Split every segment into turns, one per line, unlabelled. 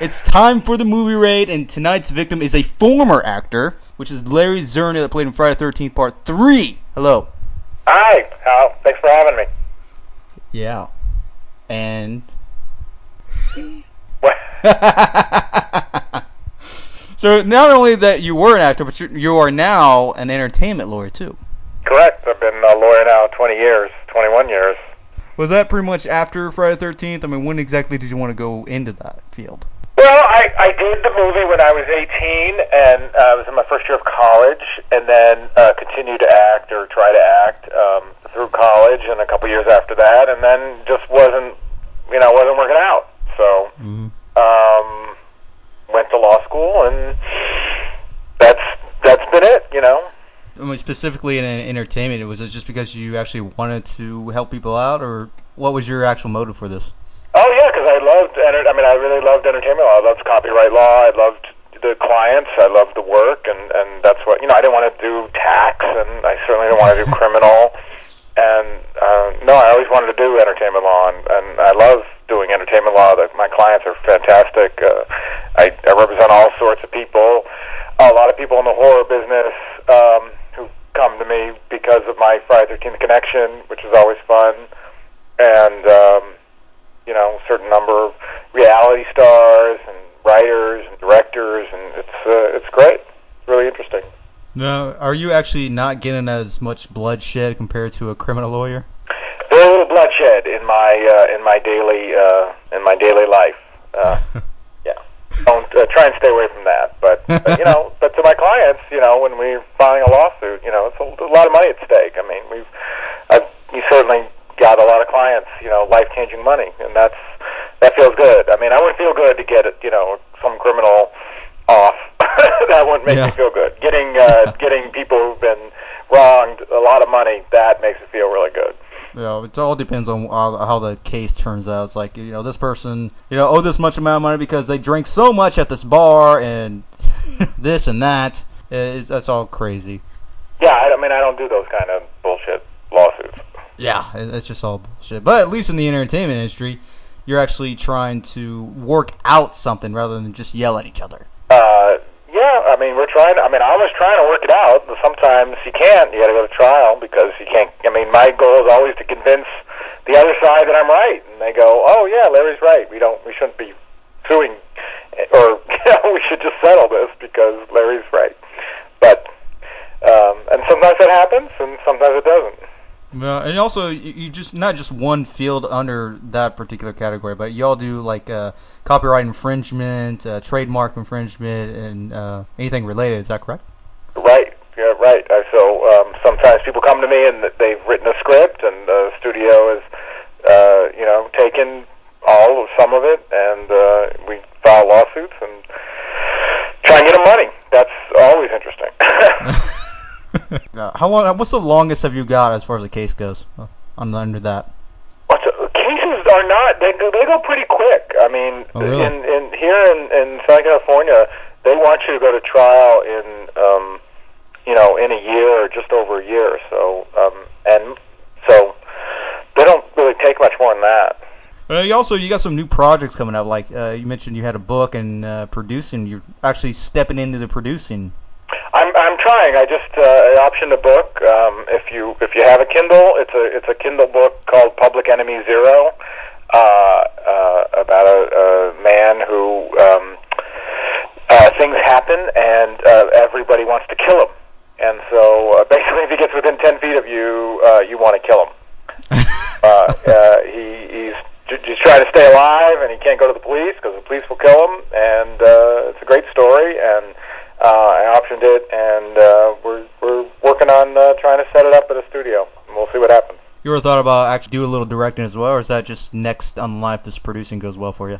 It's time for the movie raid, and tonight's victim is a former actor, which is Larry Zerner that played in Friday the 13th Part 3. Hello.
Hi, Al. Thanks for having me.
Yeah. And.
What?
so, not only that you were an actor, but you, you are now an entertainment lawyer, too.
Correct. I've been a lawyer now 20 years, 21 years.
Was that pretty much after Friday the 13th? I mean, when exactly did you want to go into that field?
Well, I, I did the movie when I was 18, and uh, I was in my first year of college, and then uh, continued to act or try to act um, through college, and a couple years after that, and then just wasn't, you know, wasn't working out. So, um, went to law school, and that's that's been it. You know.
I mean, specifically in entertainment, was it just because you actually wanted to help people out, or what was your actual motive for this?
Oh yeah, because I loved. Enter- I mean, I really loved entertainment law. I loved copyright law. I loved the clients. I loved the work, and and that's what you know. I didn't want to do tax, and I certainly didn't want to do criminal. And uh, no, I always wanted to do entertainment law, and, and I love doing entertainment law. That my clients are fantastic. Uh, I, I represent all sorts of people. A lot of people in the horror business um, who come to me because of my Friday Thirteenth connection, which is always fun. And um, you know, a certain number of reality stars and writers and directors, and it's uh, it's great. It's really interesting.
Now, are you actually not getting as much bloodshed compared to a criminal lawyer?
Very little bloodshed in my uh, in my daily uh, in my daily life. Uh, yeah, don't uh, try and stay away from that. But, but you know, but to my clients, you know, when we're filing a lawsuit, you know, it's a, a lot of money at stake. I mean, we've I've, you certainly got a lot of clients, you know, life changing money, and that's that feels good. I mean, I wouldn't feel good to get you know some criminal off. that wouldn't make
Yeah.
me feel good. Getting uh, getting people who've been wronged a lot of money that makes it feel really good.
Know, it all depends on how, the case turns out. It's like you know, this person, you know, owe this much amount of money because they drink so much at this bar and this and that. It's, that's all crazy.
Yeah, I, I mean, I don't do those kind of.
Yeah, it's just all bullshit. But at least in the entertainment industry, you're actually trying to work out something rather than just yell at each other.
Uh, yeah, I mean, we're trying. I mean, I was trying to work it out, but sometimes you can't. You got to go to trial because you can't. I mean, my goal is always to convince the other side that I'm right, and they go, "Oh yeah, Larry's right. We don't. We shouldn't be suing, or you know, we should just settle this because Larry's right." But um, and sometimes that happens, and sometimes it doesn't.
Well, and also you just not just one field under that particular category, but y'all do like uh, copyright infringement, uh, trademark infringement, and uh, anything related. Is that correct?
Right. Yeah, right. Uh, so um, sometimes people come to me and they've written a script, and the studio has, uh, you know, taken all or some of it, and uh, we file lawsuits and try and get them money. That's always interesting.
Uh, how long? What's the longest have you got as far as the case goes? Uh, on the, under that.
What's uh, cases are not they go, they go pretty quick. I mean,
Oh, really?
in, in here in, in Southern California, they want you to go to trial in um, you know in a year or just over a year. So um, and so they don't really take much more than that.
Uh, you also you got some new projects coming up. Like uh, you mentioned, you had a book and uh, producing. You're actually stepping into the producing.
I'm I'm trying. I just uh, optioned a book. Um, if you if you have a Kindle, it's a it's a Kindle book called Public Enemy Zero, uh, uh, about a, a man who um, uh, things happen and uh, everybody wants to kill him. And so uh, basically, if he gets within ten feet of you, uh, you want to kill him. uh, uh, he, he's just trying to stay alive, and he can't go to the police because the police will kill him. And uh, it's a great story, and uh, I optioned it, and uh, we're we're working on uh, trying to set it up at a studio, and we'll see what happens.
You ever thought about actually do a little directing as well, or is that just next on the line if this producing goes well for you?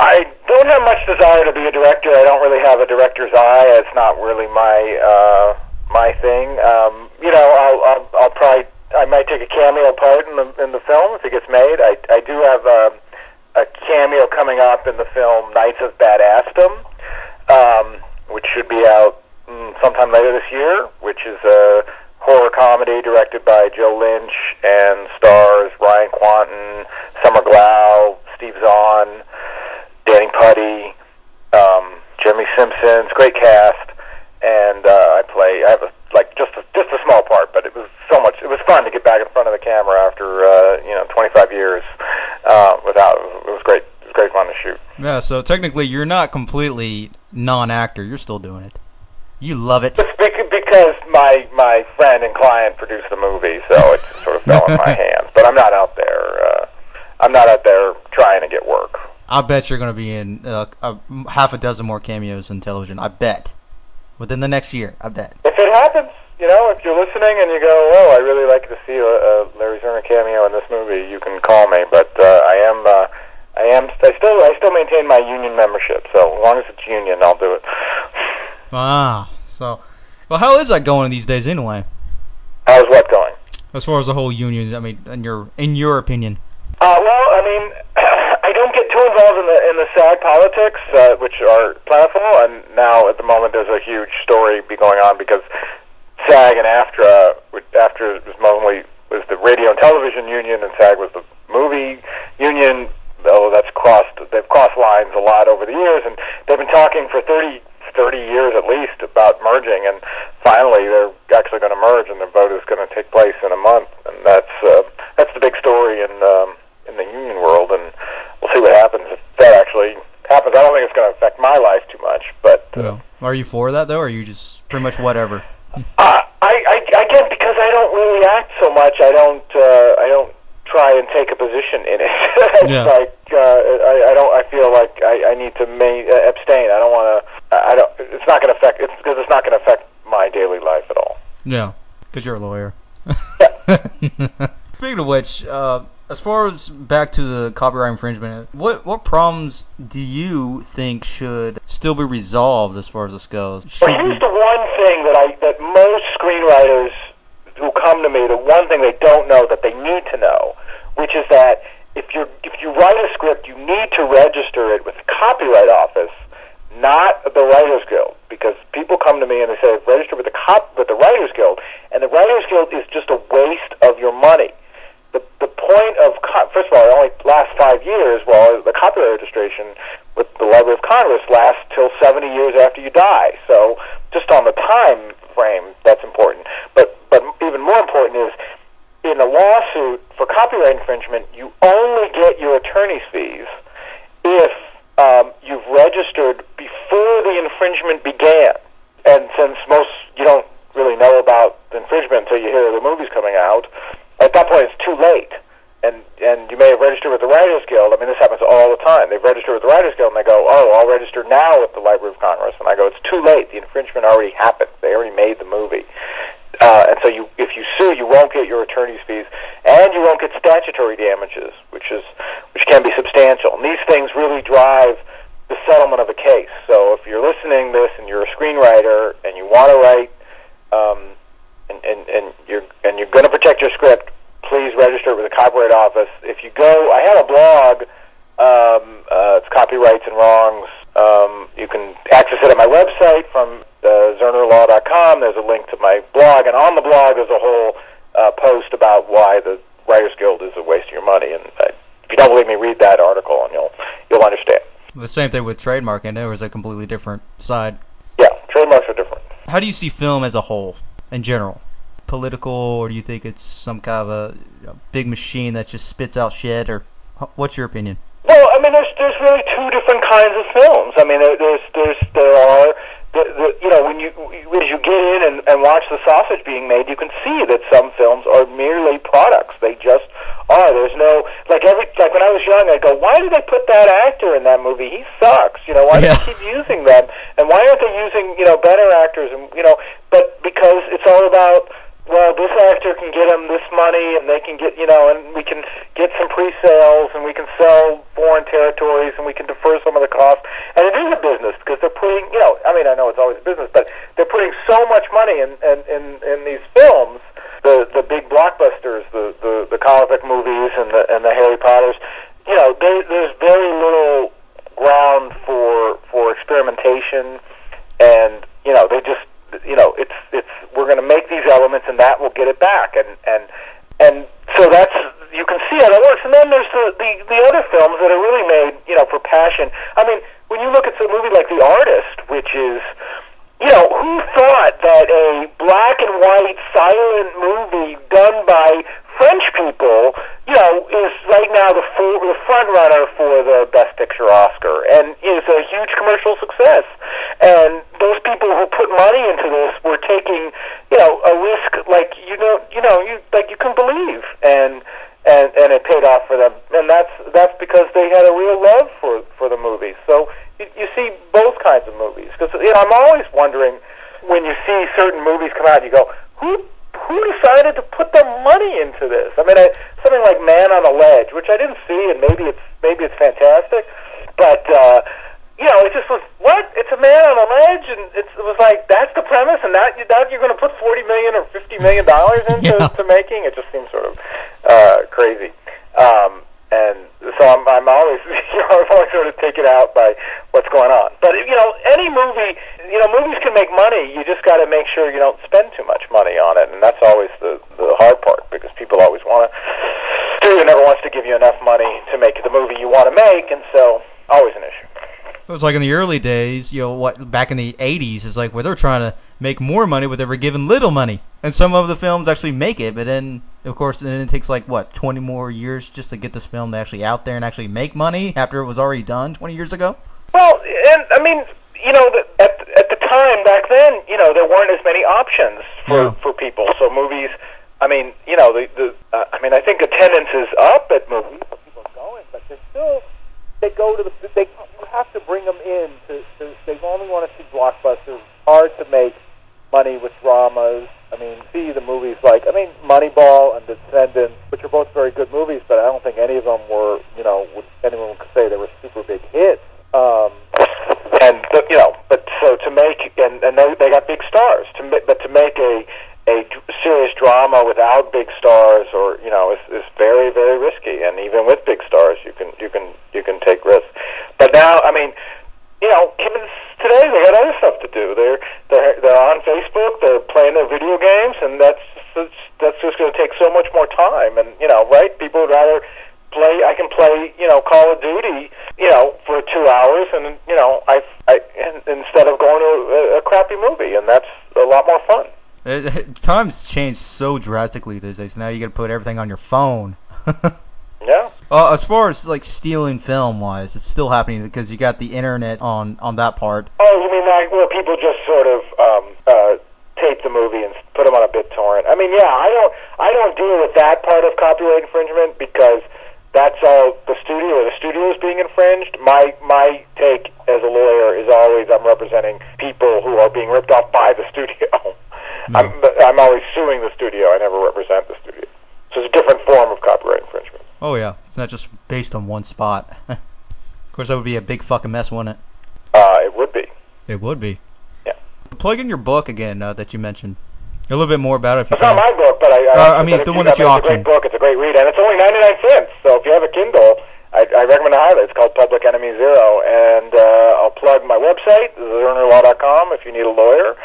I don't have much desire to be a director. I don't really have a director's eye. It's not really my uh, my thing. Um, you know, I'll, I'll I'll probably I might take a cameo part in the in the film if it gets made. I I do have um, a cameo coming up in the film Knights of Badassdom, um, which should be out mm, sometime later this year. Which is a horror comedy directed by Joe Lynch and stars Ryan Kwanten, Summer Glau, Steve Zahn. Danny Pudi, Jeremy Simpsons, great cast, and uh, I play. I have a like just a, just a small part, but it was so much. It was fun to get back in front of the camera after uh, you know 25 years uh, without. It was great. Great fun to shoot.
Yeah, so technically you're not completely non-actor. You're still doing it. You love it.
Bec- because my my friend and client produced the movie, so it just sort of fell in my hands. But I'm not out there. Uh, I'm not out there trying to get work.
I bet you're going to be in uh, a, half a dozen more cameos in television. I bet. Within the next year, I bet.
If it happens, you know, if you're listening and you go, "Oh, I really like to see a, a Larry Zerner cameo in this movie," you can call me. But uh, I am, uh, I am, I still, I still maintain my union membership. So as long as it's union, I'll do it.
Ah, so, well, how is that going these days anyway?
How's what going?
As far as the whole union, I mean, in your in your opinion.
Uh, well, I mean, I don't get too involved in the in the SAG politics, uh, which are plentiful, and now at the moment there's a huge story be going on because SAG and AFTRA, which AFTRA was mostly was the radio and television union, and SAG was the movie union. Though that's crossed, they've crossed lines a lot over the years, and they've been talking for 30, 30 years at least about merging, and finally they're actually going to merge, and the vote is going to take place in a month, and that's uh, that's the big story in um, in the union world, and we'll see what happens if that actually happens. I don't think it's going to affect my life too much, but uh,
are you for that though, or are you just pretty much whatever?
Uh, I, I I guess because I don't really act so much, I don't uh, I don't try and take a position in it. it's
Yeah.
like uh, I, I don't. I feel like I, I need to ma- uh, abstain. I don't want to. I don't. It's not going to affect. It's because it's not going to affect my daily life at all.
Yeah, because you're a lawyer. Speaking of which, uh, as far as back to the copyright infringement, what what problems do you think should still be resolved as far as this goes? Should
Well,
be-
here's the one thing that I that most screenwriters who come to me, the one thing they don't know that they need to know, which is that if you if you write a script, you need to register it with the Copyright Office, not the Writers Guild, because people come to me and they say register with the cop with the Writers Guild, and the Writers Guild is just a waste of your money. The the point of first of all, it only lasts five years, while the copyright registration with the Library of Congress lasts till seventy years after you die. So just on the time frame, that's important. But but even more important is in a lawsuit for copyright infringement, you only get your attorney's fees if um, you've registered before the infringement began. And since most you don't really know about infringement until you hear the movie's coming out, at that point it's too late. And and you may have registered with the Writers Guild. I mean, this happens all the time. They've registered with the Writers Guild, and they go, "Oh, I'll register now with the Library of Congress." And I go, "It's too late. The infringement already happened. They already made the movie." Uh, and so, you, if you sue, you won't get your attorney's fees, and you won't get statutory damages, which is which can be substantial. And these things really drive the settlement of a case. So, if you're listening to this and you're a screenwriter and you want to write, um, and, and, and you're and you're going to protect your script, please register it with the Copyright Office. If you go, I have a blog. Um, uh, it's copyrights and wrongs. Um, you can access it at my website from uh, zernerlaw.com. There's a link to my blog, and on the blog there's a whole uh, post about why the Writers Guild is a waste of your money. And uh, if you don't believe me, read that article, and you'll you'll understand.
The same thing with trademarking. There was a completely different side.
Yeah, trademarks are different.
How do you see film as a whole, in general? Political, or do you think it's some kind of a, a big machine that just spits out shit? Or what's your opinion?
Well, I mean, there's there's really two different kinds of films. I mean, there, there's there's there are the, the you know when you as you get in and, and watch the sausage being made, you can see that some films are merely products. They just are. There's no like every like when I was young, I'd go, why did they put that actor in that movie? He sucks. You know, why do they keep using them? And why aren't they using you know better actors? And you know, but because it's all about well, this actor can get him this money, and they can get, you know, and we can get some pre-sales, and we can sell foreign territories, and we can defer some of the costs. And it is a business because they're putting, you know, I mean, I know it's always a business, but they're putting so much money in in in, in these films, the the big blockbusters, the the the comic movies, and the and the Harry Potters. You know, there, there's very little ground for for experimentation, and you know, they just you know, it's it's we're going to make these elements, and that will get it back, and so that's you can see how that works. And then there's the the, the other films that are really made, you know, for passion. I mean, when you look at a movie like The Artist, which is you know, who thought that a black and white silent movie done by French people, you know, is right now the full, the front runner for the Best Picture Oscar, and is a huge commercial success. And those people who put money into this were taking, you know, a risk like you know, you know, you like you can believe, and and and it paid off for them. And that's that's because they had a real love for for the movie. So you, you see both kinds of movies because you know I'm always wondering when you see certain movies come out, you go, who who decided to put the money into this? I mean, I, something like Man on a Ledge, which I didn't see, and maybe it's maybe it's fantastic, but uh, you know, it just was what? It's a man on a ledge, and it was like that's the premise, and that that you're going to put forty million or fifty million dollars into
Yeah.
to making. It just seems sort of uh, crazy. Um, and so I'm, I'm always, you know, I'm always sort of taken out by what's going on. But you know, any movie, you know, movies can make money. You just got to make sure you don't spend too much money on it, and that's always the the hard part because people always want to. Studio never wants to give you enough money to make the movie you want to make, and so always an issue.
It was like in the early days, you know, what back in the '80s is like where they're trying to make more money, but they were given little money, and some of the films actually make it, but then of course then it takes like what 20 more years just to get this film to actually out there and actually make money after it was already done 20 years ago.
Well, and I mean, you know, at at the time back then, you know, there weren't as many options for
Yeah.
for people. So movies, I mean, you know, the the uh, I mean, I think attendance is up at movies. People are going, but they're still they go to the they you have to bring them in to, to they only want to see blockbusters. Hard to make money with dramas. I mean, see the movies like I mean, Moneyball and Descendants, which are both very good movies, but I don't think any of them were, you know, would anyone could say they were super big hits. Um, and you know, but so to make and and they, they got big stars. To ma- but to make a a d- serious drama without big stars, or you know, is, is very very risky. And even with big stars, you can you can you can take risks. But now, I mean, you know, kids today they got other stuff to do. They're they're they're on Facebook. They're playing their video games, and that's that's, that's just going to take so much more time. And you know, right? People would rather play. I can play, you know, Call of Duty, you know, for two hours, and you know, I, I and, instead of going to a, a crappy movie, and that's a lot more fun.
It, times changed so drastically these days. Now you got to put everything on your phone.
Yeah.
Uh, as far as like stealing film wise, it's still happening because you got the internet on on that part.
Oh, you mean like where people just sort of um, uh, tape the movie and put them on a BitTorrent? I mean, yeah, I don't, I don't deal with that part of copyright infringement because that's all the studio. The studio is being infringed. My my take as a lawyer is always I'm representing people who are being ripped off by the studio. I'm, I'm always suing the studio. I never represent the studio. So it's a different form of copyright infringement.
Oh yeah, it's not just based on one spot. of course, that would be a big fucking mess, wouldn't it?
Uh, it would be.
It would be.
Yeah.
Plug in your book again uh, that you mentioned. A little bit more about it if you
It's not
can.
my book, but I.
Uh, I mean, the one that you
I mean, It's a great book. It's a great read, and it's only ninety nine cents. So if you have a Kindle, I, I recommend it highly. It's called Public Enemy Zero, and uh, I'll plug my website, zernerlaw.com. If you need a lawyer,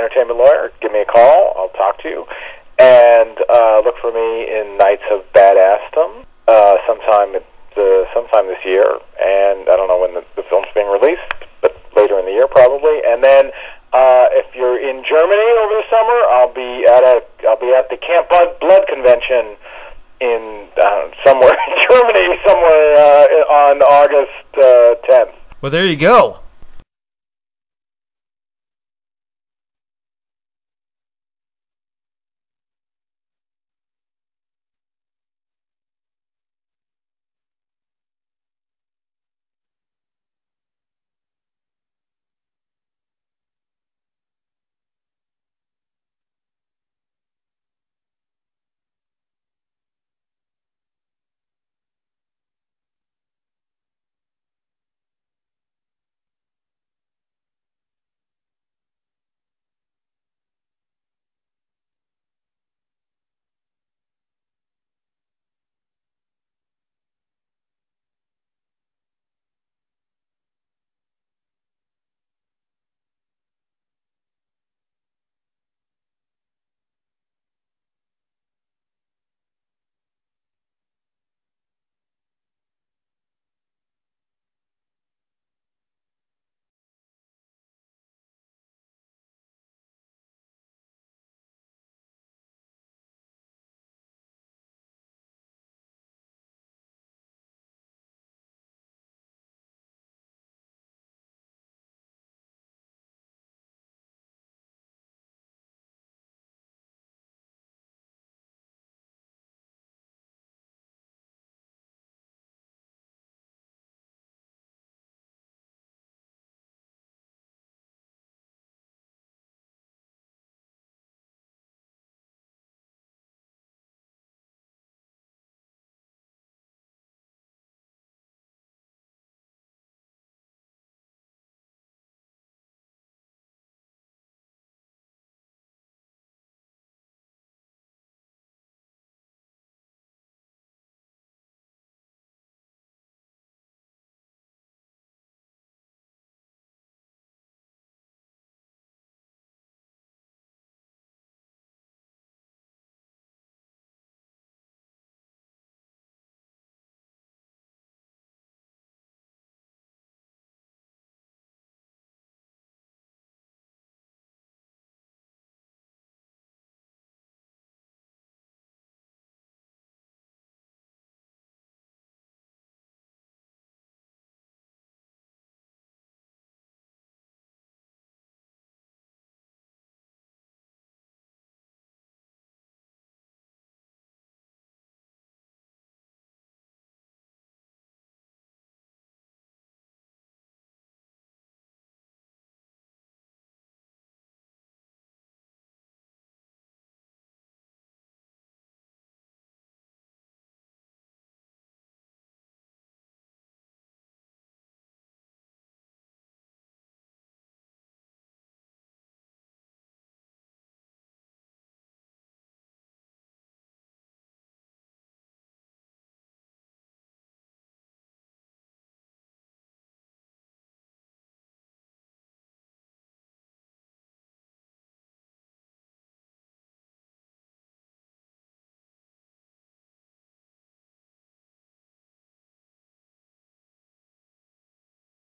entertainment lawyer, give me a call. I'll talk to you, and uh, look for me in Knights of Badassdom uh, sometime uh, sometime this year. And I don't know when the, the film's being released, but later in the year probably. And then uh, if you're in Germany over the summer, I'll be at a I'll be at the Camp Blood, Blood Convention in uh, somewhere in Germany, somewhere uh, on August uh, 10th.
Well, there you go.